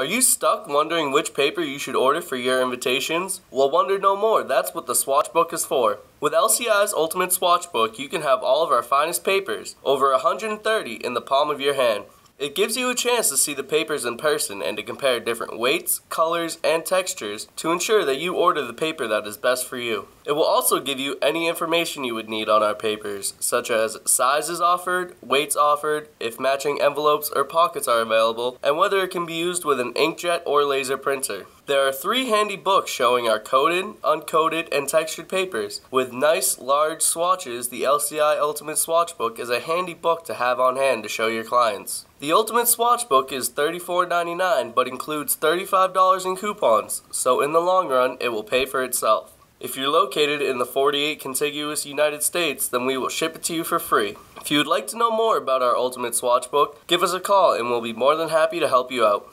Are you stuck wondering which paper you should order for your invitations? Well, wonder no more. That's what the Swatch Book is for. With LCI's Ultimate Swatch Book, you can have all of our finest papers, over 130 in the palm of your hand. It gives you a chance to see the papers in person and to compare different weights, colors, and textures to ensure that you order the paper that is best for you. It will also give you any information you would need on our papers, such as sizes offered, weights offered, if matching envelopes or pockets are available, and whether it can be used with an inkjet or laser printer. There are three handy books showing our coated, uncoated, and textured papers. With nice, large swatches, the LCI Ultimate Swatch Book is a handy book to have on hand to show your clients. The Ultimate Swatch Book is $34.99 but includes $35 in coupons, so in the long run, it will pay for itself. If you're located in the 48 contiguous United States, then we will ship it to you for free. If you would like to know more about our Ultimate Swatch Book, give us a call and we'll be more than happy to help you out.